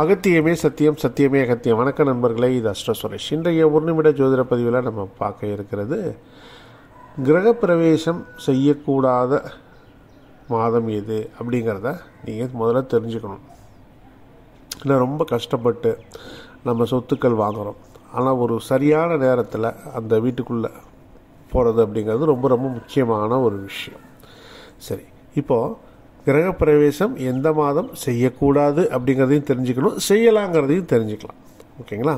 அகத்தியமே சத்தியம் சத்தியமே அகத்தியம். வணக்க நண்பர்களே இது அஷ்ட சுரேஷ். இன்றைய ஒரு நிமிட ஜோதிட பதிவில் நம்ம பார்க்க இருக்கிறது கிரகப்பிரவேசம் செய்யக்கூடாத மாதம் எது அப்படிங்கிறத நீங்கள் முதல்ல தெரிஞ்சுக்கணும். இல்லை ரொம்ப கஷ்டப்பட்டு நம்ம சொத்துக்கள் வாங்குகிறோம் ஆனால் ஒரு சரியான நேரத்தில் அந்த வீட்டுக்குள்ளே போகிறது அப்படிங்கிறது ரொம்ப ரொம்ப முக்கியமான ஒரு விஷயம். சரி இப்போது கிரகப்பிரவேசம் எந்த மாதம் செய்யக்கூடாது அப்படிங்கிறதையும் தெரிஞ்சுக்கணும் செய்யலாங்கிறதையும் தெரிஞ்சுக்கலாம். ஓகேங்களா?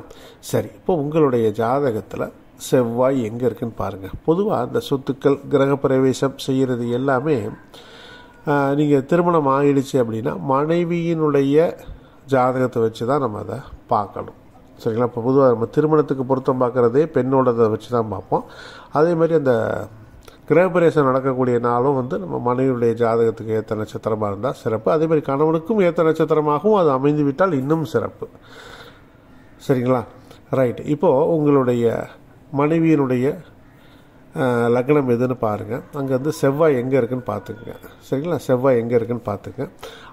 சரி இப்போ உங்களுடைய ஜாதகத்தில் செவ்வாய் எங்கே இருக்குன்னு பாருங்கள் பொதுவாக அந்த சொத்துக்கள் கிரகப்பிரவேசம் செய்கிறது எல்லாமே நீங்கள் திருமணம் ஆகிடுச்சு அப்படின்னா மனைவியினுடைய ஜாதகத்தை வச்சு தான் நம்ம அதை பார்க்கணும். சரிங்களா? இப்போ பொதுவாக நம்ம திருமணத்துக்கு பொருத்தம் பார்க்குறதே பெண்ணோடதை வச்சு தான் பார்ப்போம். அதே மாதிரி அந்த கிரகப்பிரவேசம் நடக்கக்கூடிய நாளும் வந்து நம்ம மனைவியுடைய ஜாதகத்துக்கு ஏற்ற நட்சத்திரமாக இருந்தால் சிறப்பு. அதே மாதிரி கணவனுக்கும் ஏற்ற நட்சத்திரமாகவும் அது அமைந்து விட்டால் இன்னும் சிறப்பு. சரிங்களா? ரைட் இப்போது உங்களுடைய மனைவியினுடைய லக்னம் எதுன்னு பாருங்கள் அங்கே வந்து செவ்வாய் எங்கே இருக்குன்னு பார்த்துக்குங்க சரிங்களா? செவ்வாய் எங்கே இருக்குன்னு பார்த்துங்க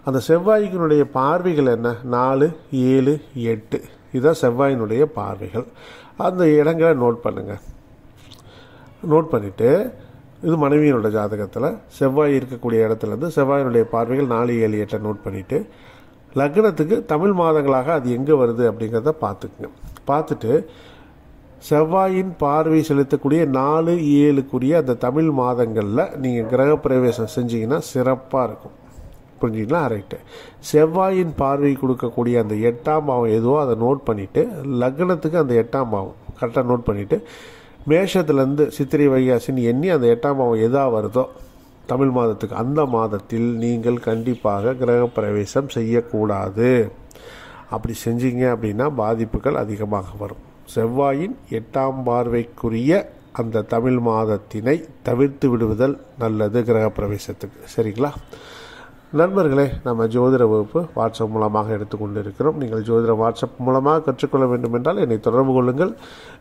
அந்த செவ்வாய்க்கினுடைய பார்வைகள் என்ன? நாலு ஏழு எட்டு. இதுதான் செவ்வாயினுடைய பார்வைகள். அந்த இடங்களை நோட் பண்ணுங்கள் நோட் பண்ணிவிட்டு இது மனைவியினோட ஜாதகத்தில். செவ்வாய் இருக்கக்கூடிய இடத்துலேருந்து செவ்வாயினுடைய பார்வைகள் நாலு ஏழு எட்டை நோட் பண்ணிவிட்டு லக்னத்துக்கு தமிழ் மாதங்களாக அது எங்கே வருது அப்படிங்கிறத பார்த்துக்குங்க. பார்த்துட்டு செவ்வாயின் பார்வை செலுத்தக்கூடிய நாலு ஏழுக்குரிய அந்த தமிழ் மாதங்களில் நீங்கள் கிரகப்பிரவேசம் செஞ்சீங்கன்னா சிறப்பாக இருக்கும். புரிஞ்சுங்களா? ரைட்டு செவ்வாயின் பார்வை கொடுக்கக்கூடிய அந்த எட்டாம் பாவம் எதுவோ அதை நோட் பண்ணிவிட்டு லக்னத்துக்கு அந்த எட்டாம் பாவம் கரெக்டாக நோட் பண்ணிவிட்டு மேஷத்துலேருந்து சித்திரை வைகாசின்னு எண்ணி அந்த எட்டாம் பாவம் எதா வருதோ தமிழ் மாதத்துக்கு அந்த மாதத்தில் நீங்கள் கண்டிப்பாக கிரகப்பிரவேசம் செய்யக்கூடாது. அப்படி செஞ்சீங்க அப்படின்னா பாதிப்புகள் அதிகமாக வரும். செவ்வாயின் எட்டாம் பார்வைக்குரிய அந்த தமிழ் மாதத்தினை தவிர்த்து விடுவதல் நல்லது கிரகப்பிரவேசத்துக்கு. சரிங்களா? நண்பர்களே நம்ம ஜோதிட வகுப்பு வாட்ஸ்அப் மூலமாக எடுத்துக்கொண்டு இருக்கிறோம் நீங்கள் ஜோதிட வாட்ஸ்அப் மூலமாக கற்றுக்கொள்ள வேண்டும் என்றால் என்னை தொடர்பு கொள்ளுங்கள்.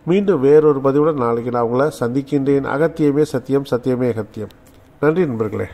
மீண்டும் வேறொரு பதிவுடன் நாளைக்கு நான் உங்களை சந்திக்கின்றேன். அகத்தியமே சத்தியம் சத்தியமே அகத்தியம். நன்றி நண்பர்களே.